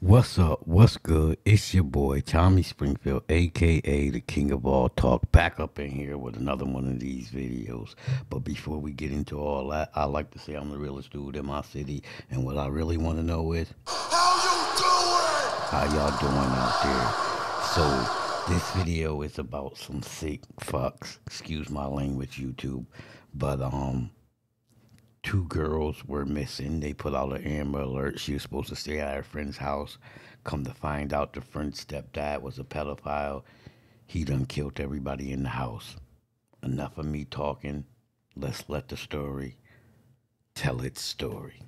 What's up? What's good? It's your boy Tommy Springfield, aka the King of All Talk, back up in here with another one of these videos. But before we get into all that, I like to say I'm the realest dude in my city, and what I really want to know is How you doing? how y'all doing out there. So this video is about some sick fucks. Excuse my language, YouTube, but um two girls were missing. They put out an Amber Alert. She was supposed to stay at her friend's house. Come to find out, the friend's stepdad was a pedophile. He done killed everybody in the house. Enough of me talking. Let's let the story tell its story.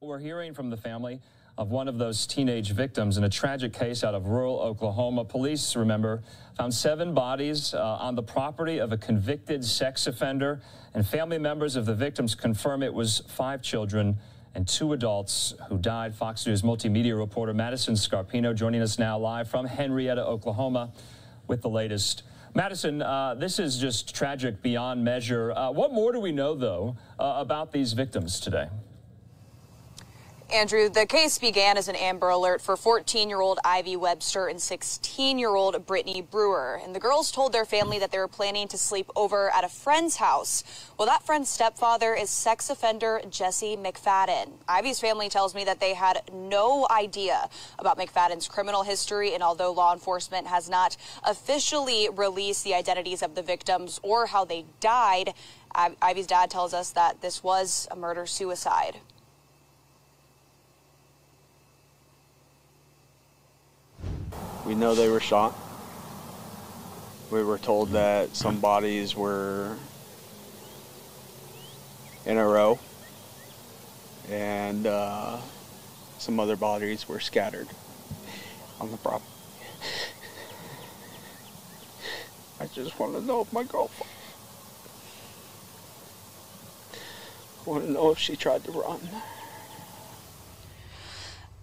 We're hearing from the family of one of those teenage victims in a tragic case out of rural Oklahoma. Police, remember, found seven bodies uh, on the property of a convicted sex offender, and family members of the victims confirm it was five children and two adults who died. Fox News multimedia reporter Madison Scarpino joining us now live from Henryetta, Oklahoma, with the latest. Madison, uh, this is just tragic beyond measure. Uh, what more do we know, though, uh, about these victims today? Andrew, the case began as an Amber Alert for 14 year old Ivy Webster and 16 year old Brittany Brewer. And the girls told their family that they were planning to sleep over at a friend's house. Well, that friend's stepfather is sex offender Jesse McFadden. Ivy's family tells me that they had no idea about McFadden's criminal history. And although law enforcement has not officially released the identities of the victims or how they died, Ivy's dad tells us that this was a murder We know they were shot. We were told that some bodies were in a row and uh, some other bodies were scattered on the property. I just want to know if my girlfriend. I want to know if she tried to run.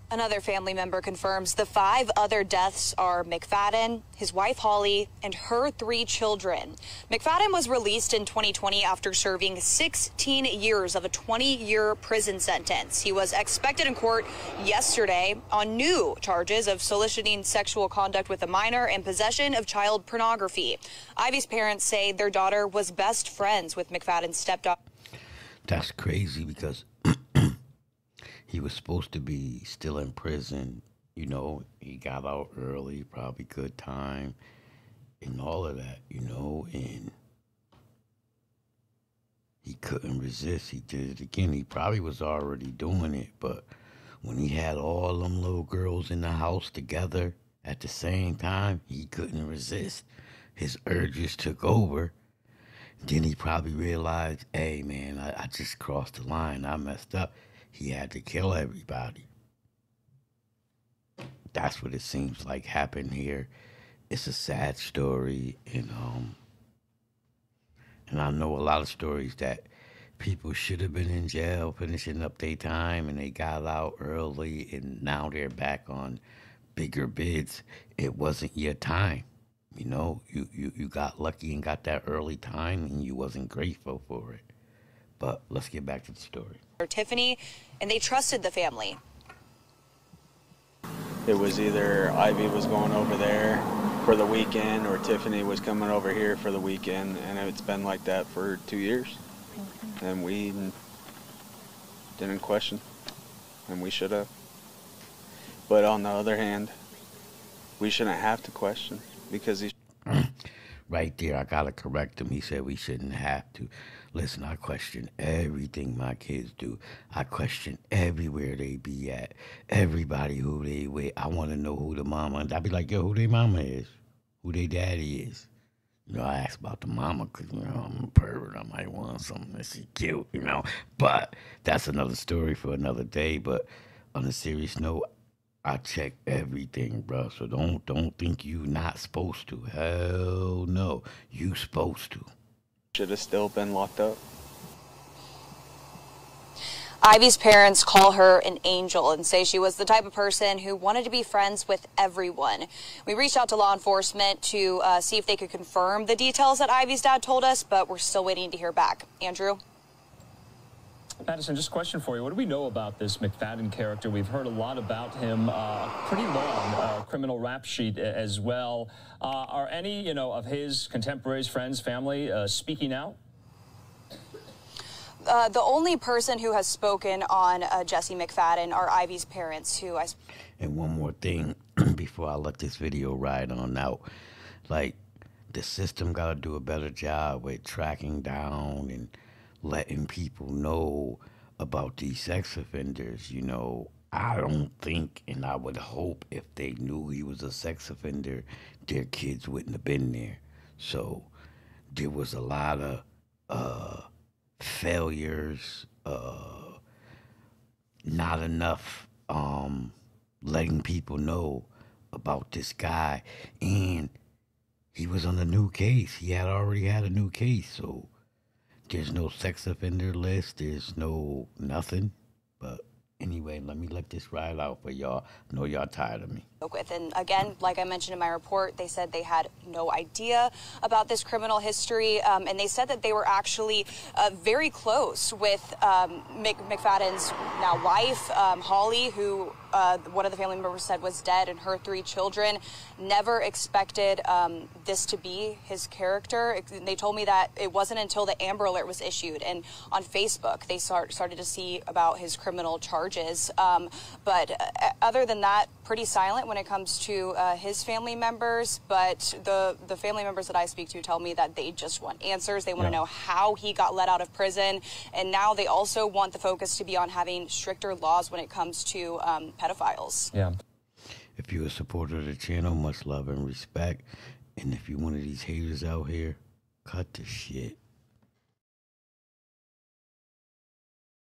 Another family member confirms the five other deaths are McFadden, his wife Holly, and her three children. McFadden was released in 2020 after serving 16 years of a 20 year prison sentence. He was expected in court yesterday on new charges of soliciting sexual conduct with a minor and possession of child pornography. Ivy's parents say their daughter was best friends with McFadden's stepdaughter. That's crazy because he was supposed to be still in prison. You know, he got out early, probably good time, and all of that, you know, and he couldn't resist. He did it again. He probably was already doing it, but when he had all them little girls in the house together at the same time, he couldn't resist. His urges took over. Then he probably realized, hey, man, I, I just crossed the line. I messed up he had to kill everybody. That's what it seems like happened here. It's a sad story, and um, and I know a lot of stories that people should have been in jail finishing up their time, and they got out early, and now they're back on bigger bids. It wasn't your time. You know, you, you, you got lucky and got that early time, and you wasn't grateful for it. But let's get back to the story. Tiffany, and they trusted the family. It was either Ivy was going over there for the weekend or Tiffany was coming over here for the weekend, and it's been like that for two years. Mm-hmm. And we didn't question, and we should have. But on the other hand, we shouldn't have to question because he's. Right there, I gotta correct him. He said we shouldn't have to. Listen, I question everything my kids do. I question everywhere they be at, everybody who they with. I want to know who the mama. And I be like, yo, who their mama is, who their daddy is. You know, I ask about the mama because, you know, I'm a pervert. I might want something that's cute, you know. But that's another story for another day. But on a serious note, I check everything, bro. So don't don't think you not supposed to. Hell no, you supposed to should have still been locked up. Ivy's parents call her an angel and say she was the type of person who wanted to be friends with everyone. We reached out to law enforcement to uh, see if they could confirm the details that Ivy's dad told us, but we're still waiting to hear back. Andrew? Madison, just a question for you. What do we know about this McFadden character? We've heard a lot about him, uh, pretty long uh, criminal rap sheet as well. Uh, are any, you know, of his contemporaries, friends, family uh, speaking out? Uh, the only person who has spoken on uh, Jesse McFadden are Ivy's parents, who I. And one more thing before I let this video ride on out. Like, the system got to do a better job with tracking down and letting people know about these sex offenders. You know, I don't think, and I would hope if they knew he was a sex offender, their kids wouldn't have been there. So there was a lot of uh, failures, uh, not enough um, letting people know about this guy. And he was on a new case. He had already had a new case. So there's no sex offender list. There's no nothing. But anyway, let me let this ride out for y'all. I know y'all tired of me with. And again, like I mentioned in my report, they said they had no idea about this criminal history. Um, and they said that they were actually uh, very close with um, McFadden's now wife, um, Holly, who uh, one of the family members said was dead, and her three children. Never expected um, this to be his character. They told me that it wasn't until the Amber Alert was issued and on Facebook they start, started to see about his criminal charges. Um, but uh, other than that, pretty silent when it comes to uh, his family members. But the the family members that I speak to tell me that they just want answers. They want to yeah. know how he got let out of prison, and now they also want the focus to be on having stricter laws when it comes to um, pedophiles. Yeah. If you're a supporter of the channel, much love and respect. And if you're one of these haters out here, cut the shit.